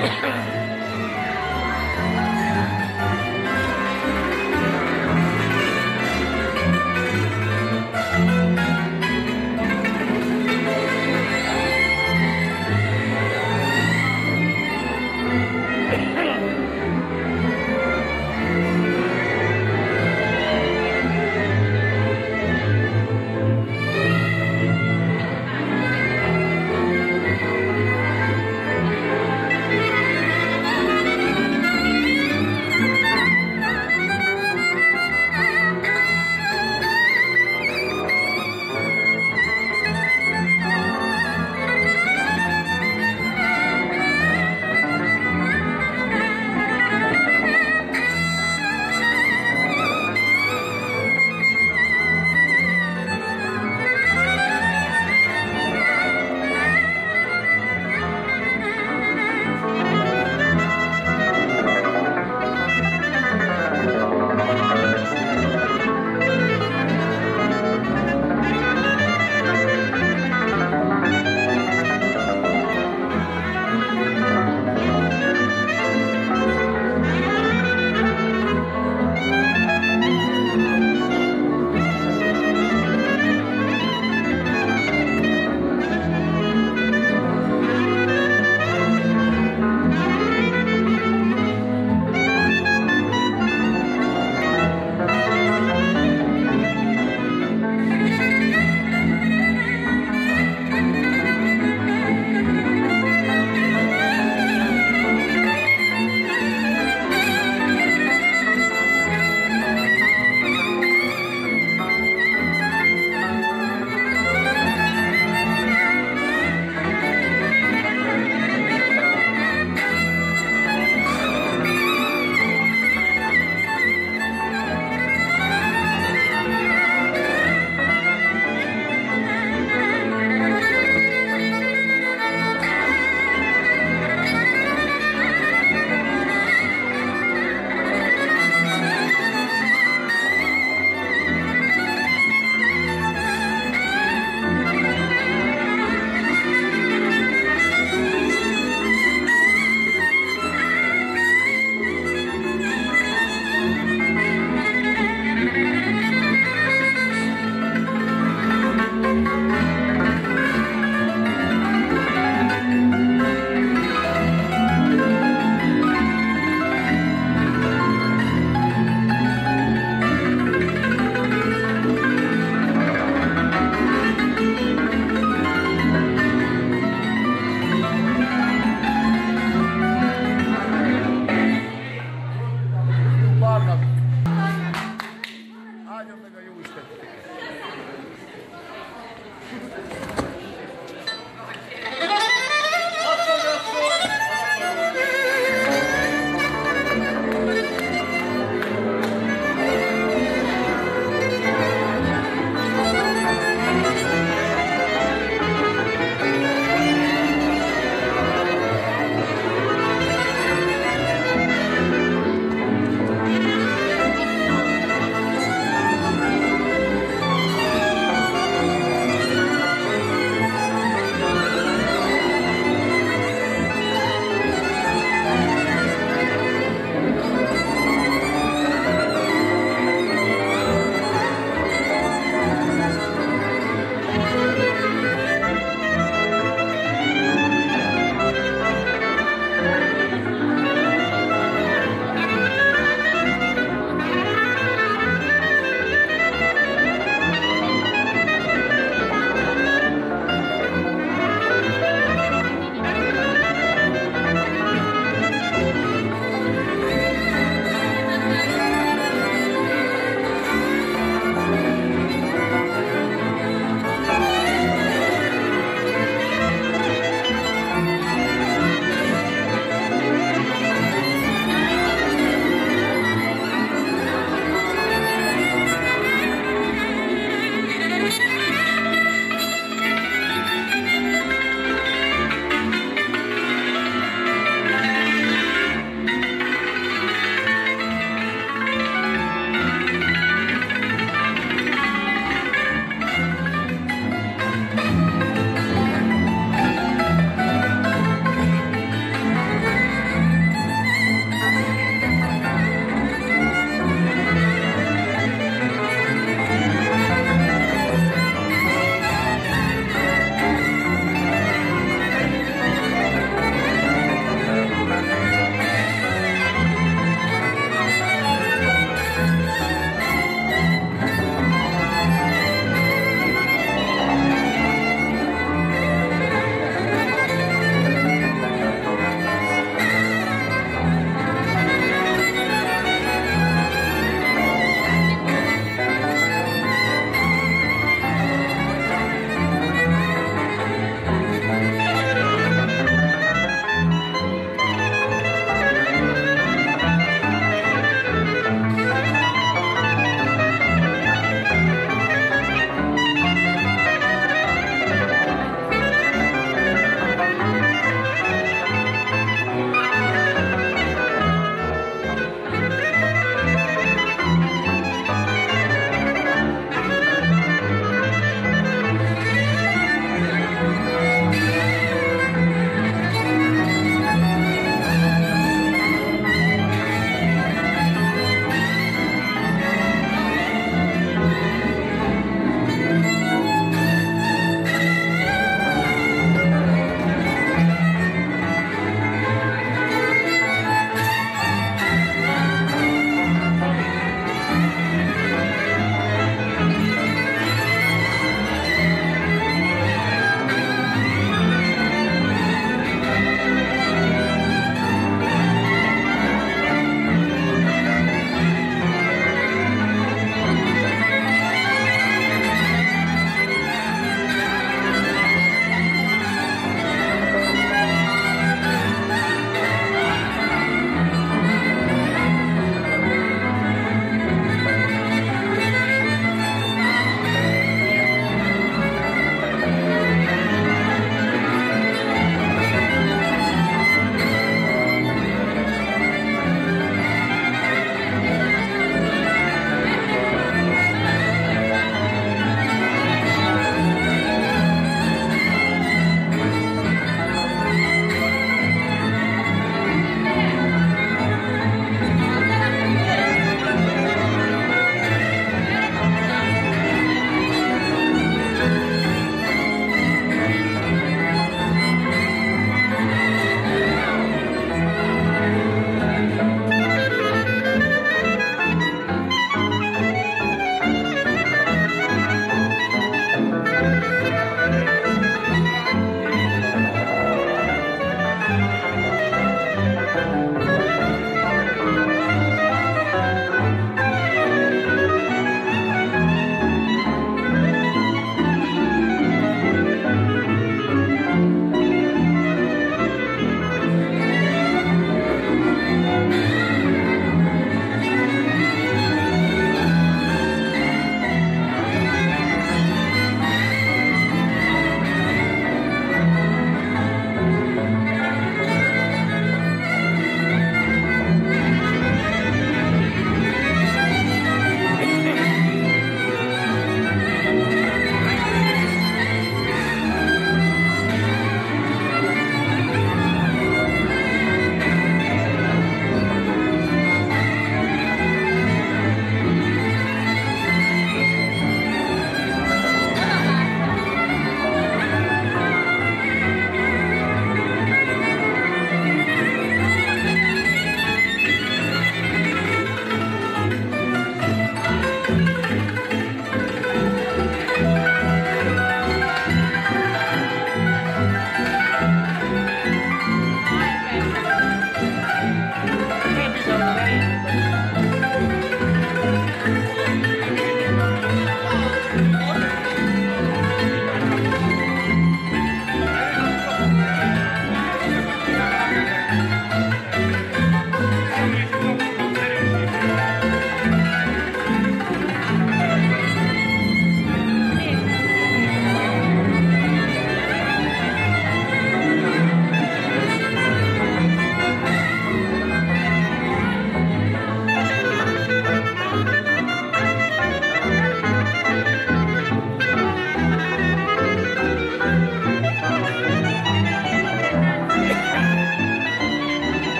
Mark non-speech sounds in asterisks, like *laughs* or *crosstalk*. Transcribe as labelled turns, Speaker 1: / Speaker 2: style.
Speaker 1: Obrigado. *laughs*